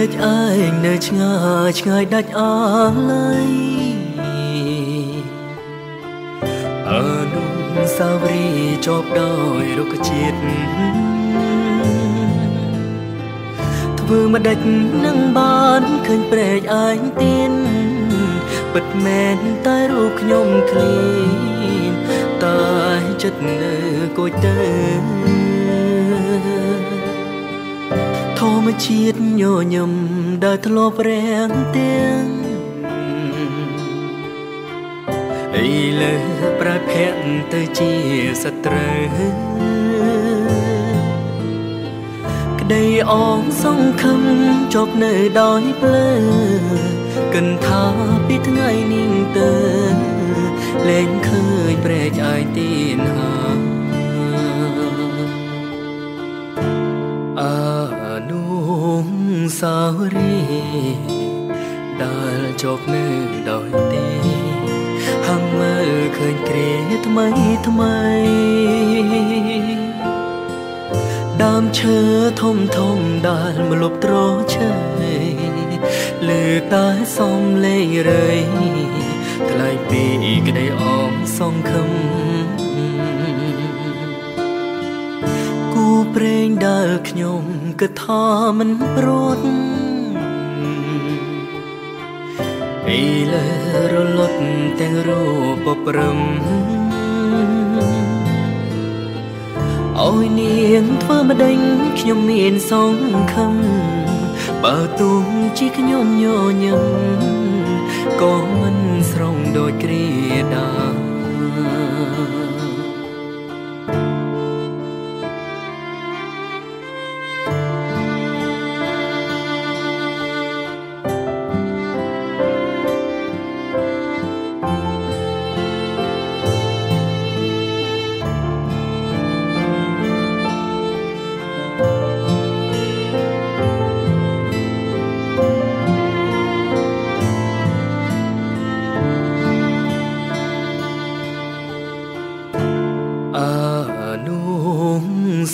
ឯងឯងនៅឆ្ងាយឆ្ងាយដាច់អាឡ័យអនុសាវរីយ៍ជាប់ដោយរុក្ខជាតិធ្វើមកដេចនឹងបានឃើញព្រែកឯងទៀនពិតមែនតែរូបខ្ញុំឃ្លីនតែ ចិត្តនៅគួចទៅធម្មជាតិញញឹមដែលធ្លាប់រាំងទាំងអីលើប្រភពទៅជាសត្រូវក្តីអងសង្ឃឹមជប់នៅដោយភ្លើកិនថាពីថ្ងៃនេះទៅ លែងឃើញប្រែកអាយទីនហាសាវរីដែលជោគនៅដោយទេហាំមើលឃើញគ្រាថ្មីថ្មីដើមឈើធំធំដែលមលប់ត្រឈើលើតែសំលេងរៃ ថ្លៃពីក្តីអមសងខឹមព្រេងដែលខ្ញុំគិតថាមិនព្រួតពីលើរលត់ទាំងរូបព្រំអើយនាងធ្វើម្ដេចខ្ញុំមានសង្ឃឹមបើទុំជាខ្ញុំញញឹមក៏មិនស្រង ដូចគ្រាដា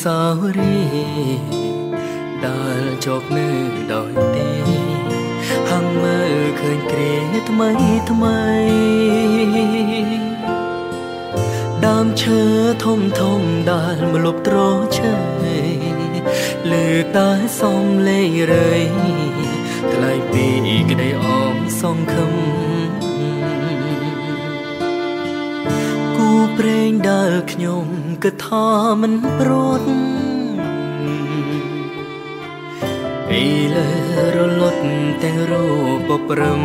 សាវរីដែលជោគនៅដោយទេហាំមើលឃើញគ្រាថ្មីថ្មីដើមឈើធំធំដែលមលប់ត្រឈើលើតែសំលេងរៃថ្លៃពីក្តីអមសងខឹម គូព្រេងដែលខ្ញុំគិតថាមិនព្រួតពីលើរលត់ទាំងរូបព្រំ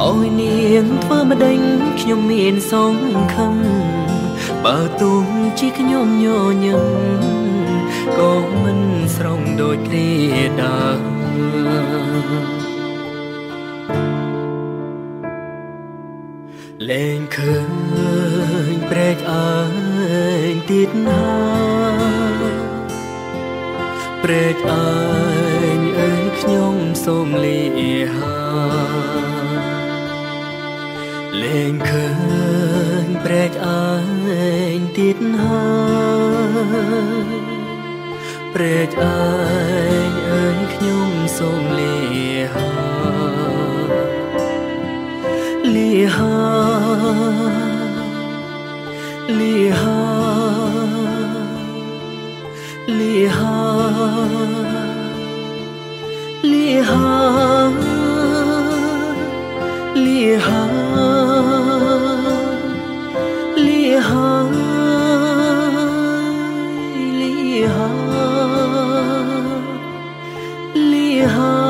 អើយនាងធ្វើម្ដេចខ្ញុំមានសង្ឃឹមបើទុំជាខ្ញុំញញឹមក៏មិនស្រងដូចគ្រាដា លែងឃើញព្រែកអើយទៀតណាព្រែកអើយអើយខ្ញុំសូមលីហាលែងឃើញព្រែកអើយទៀតណាព្រែកអើយអើយខ្ញុំសូមលីហា 你好厉害厉害厉害厉害厉害厉害厉害